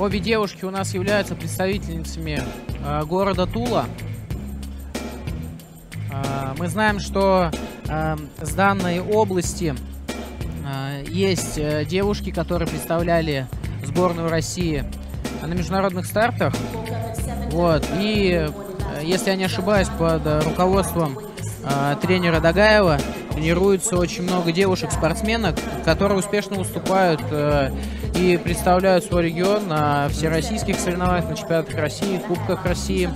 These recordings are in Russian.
Обе девушки у нас являются представительницами э, города Тула. Э, мы знаем, что э, с данной области э, есть э, девушки, которые представляли сборную России на международных стартах. Вот. И, э, если я не ошибаюсь, под э, руководством э, тренера Дагаева тренируется очень много девушек-спортсменок, которые успешно выступают э, и представляют свой регион на всероссийских соревнованиях, на чемпионатах России, Кубках России.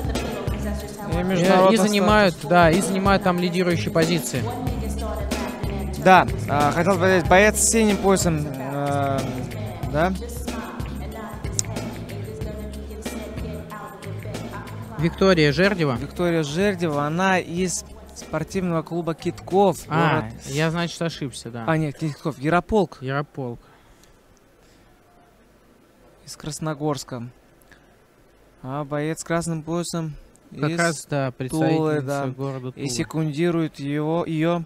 И, И, международных и занимают, да, и занимают там лидирующие позиции. Да, а, хотел сказать, боец с синим поясом, э, да? Виктория Жердева. Виктория Жердева, она из спортивного клуба Китков. А, город- я, значит, ошибся, да. а нет, не Китков, Ярополк Ярополк. из Красногорска. А боец с красным поясом Как из- раз, да, представительница да. города и Тула. секундирует его, ее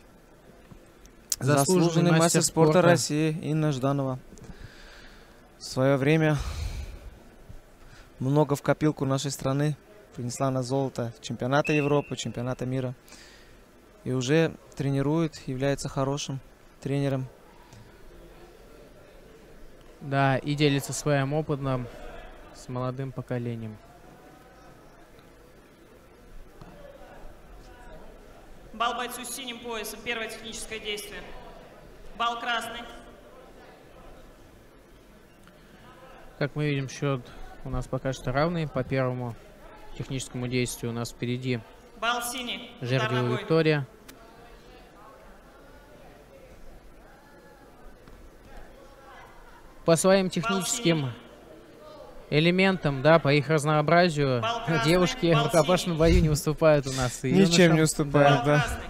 Заслуженный заслуженный мастер мастер спорта спорта. России Инна Жданова. В свое время много в копилку нашей страны принесла на золото чемпионата Европы, чемпионата мира. И уже тренирует, является хорошим тренером. Да, и делится своим опытом с молодым поколением. Бал бойцу с синим поясом. Первое техническое действие. Бал красный. Как мы видим, счет у нас пока что равный. По первому техническому действию у нас впереди Бал синий. Жердева. Виктория. По своим техническим элементам, да, по их разнообразию, девушки в рукопашном бою не выступают у нас. и Ничем не юношам. уступает, Бал да. красный.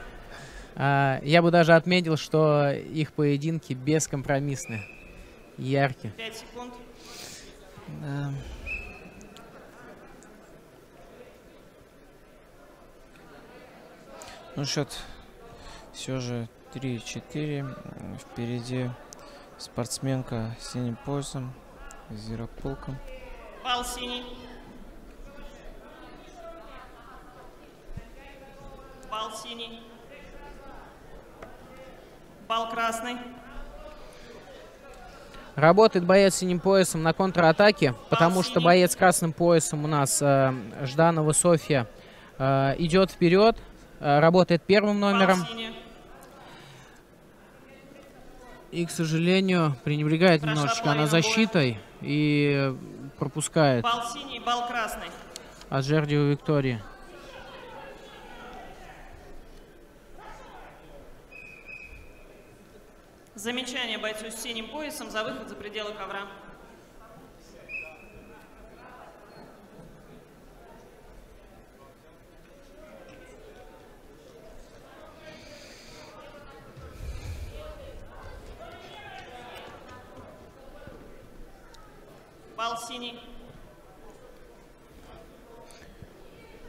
А, я бы даже отметил, что их поединки бескомпромиссны, яркие. Пять секунд. Да. Ну, счет все же 3-4. М, Впереди спортсменка с синим поясом, с Ярополком. Бал синий. Бал синий. Бал красный. Работает боец с синим поясом на контратаке, потому что боец с красным поясом у нас э, Жданова Софья э, идет вперед, э, работает первым номером Бал синий. И, к сожалению, пренебрегает Прошла немножечко она боя. защитой и э, пропускает Бал синий. Бал красный. от Жердева Виктории. Замечание бойцу с синим поясом за выход за пределы ковра. Бал синий.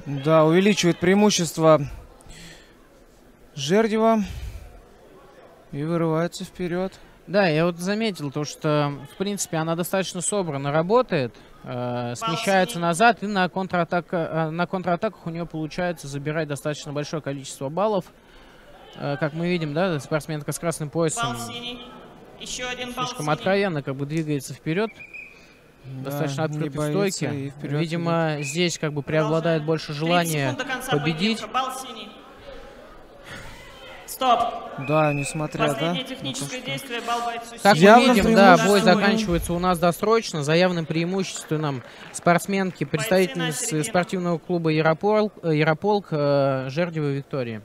Да, увеличивает преимущество Жердева и вырывается вперед. Да, я вот заметил то, что, в принципе, она достаточно собрано работает, э, смещается назад, и на, контратака, э, на контратаках у нее получается забирать достаточно большое количество баллов. Э, как мы видим, да, спортсменка с красным поясом Бал синий. Еще один бал слишком синий. откровенно как бы двигается вперед, Да, достаточно открытой боится стойке. и вперед Видимо, здесь как бы преобладает больше 30 желания секунд до конца победить. поединка. Бал синий. Стоп. Да, несмотря, да? Последнее техническое действие. Бал бойцу Как мы видим, да, бой заканчивается у нас досрочно, за явным преимуществом спортсменки, представительницы спортивного клуба Ярополк, э, Ярополк э, Жердева Виктория.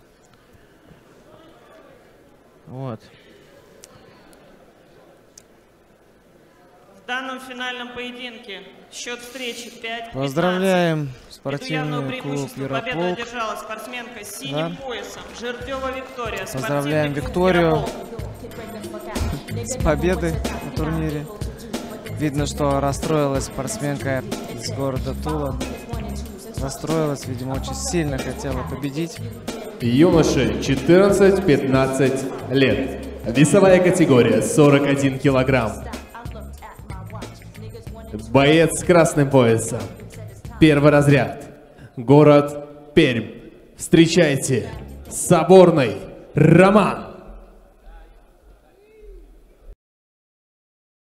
Вот. В данном финальном поединке счет встречи 5 Поздравляем Эту явную спортивный клуб преимущество победу Ярополк. одержала спортсменка с синим Да. поясом Жердева Виктория. Поздравляем Викторию. Ярополк. с победой на турнире. Видно, что расстроилась спортсменка из города Тула. Расстроилась, видимо, очень сильно хотела победить. Юноши 14-15 лет. Весовая категория 41 килограмм. Боец с красным поясом. Первый разряд. Город Пермь. Встречайте. Соборный Роман.